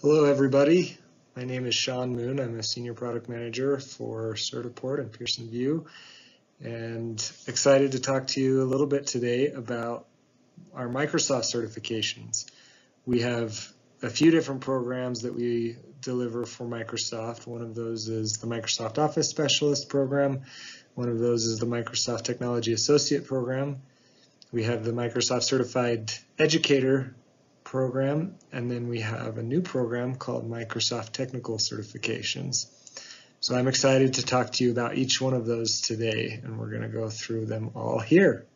Hello, everybody. My name is Sean Moon. I'm a Senior Product Manager for Certiport and Pearson VUE, and excited to talk to you a little bit today about our Microsoft certifications. We have a few different programs that we deliver for Microsoft. One of those is the Microsoft Office Specialist program. One of those is the Microsoft Technology Associate program. We have the Microsoft Certified Educator program, and then we have a new program called Microsoft Technical Certifications. So I'm excited to talk to you about each one of those today, and we're going to go through them all here.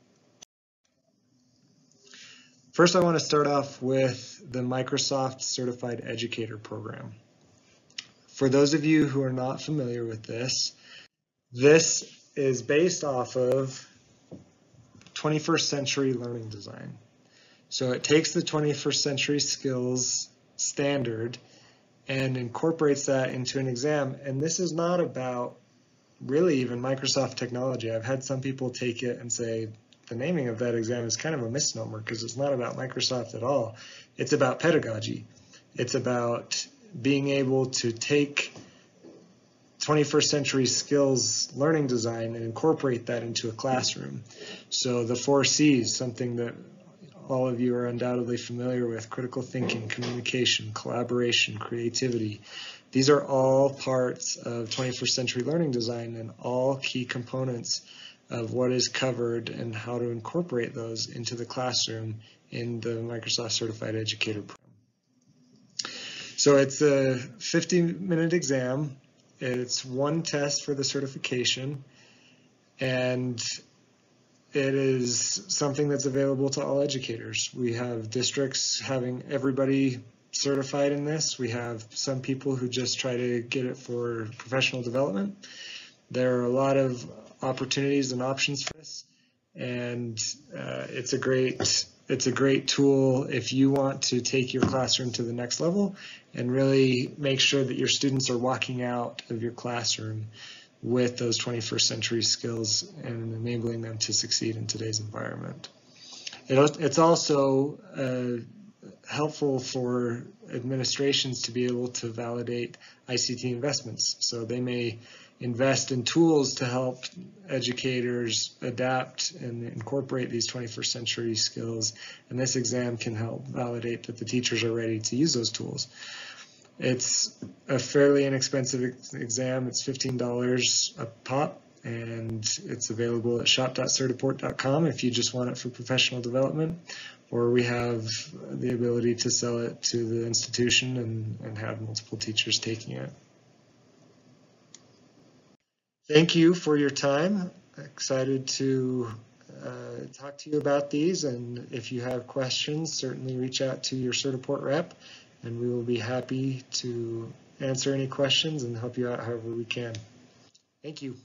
First, I want to start off with the Microsoft Certified Educator program. For those of you who are not familiar with this, this is based off of 21st century learning design. So it takes the 21st century skills standard and incorporates that into an exam. And this is not about really even Microsoft technology. I've had some people take it and say the naming of that exam is kind of a misnomer because it's not about Microsoft at all. It's about pedagogy. It's about being able to take 21st century skills learning design and incorporate that into a classroom. So the four C's, something that all of you are undoubtedly familiar with critical thinking, communication, collaboration, creativity. These are all parts of 21st century learning design and all key components of what is covered and how to incorporate those into the classroom in the Microsoft Certified Educator program. So it's a 50 minute exam. It's one test for the certification and it is something that's available to all educators. We have districts having everybody certified in this. We have some people who just try to get it for professional development. There are a lot of opportunities and options for this, and uh, it's a great it's a great tool if you want to take your classroom to the next level and really make sure that your students are walking out of your classroom with those 21st century skills and enabling them to succeed in today's environment. it's also uh, helpful for administrations to be able to validate ICT investments. So they may invest in tools to help educators adapt and incorporate these 21st century skills. And this exam can help validate that the teachers are ready to use those tools. It's a fairly inexpensive exam. It's $15 a pop and it's available at shop.certiport.com if you just want it for professional development or we have the ability to sell it to the institution and, and have multiple teachers taking it. Thank you for your time. Excited to uh, talk to you about these and if you have questions certainly reach out to your Certiport rep and we will be happy to answer any questions and help you out however we can. Thank you.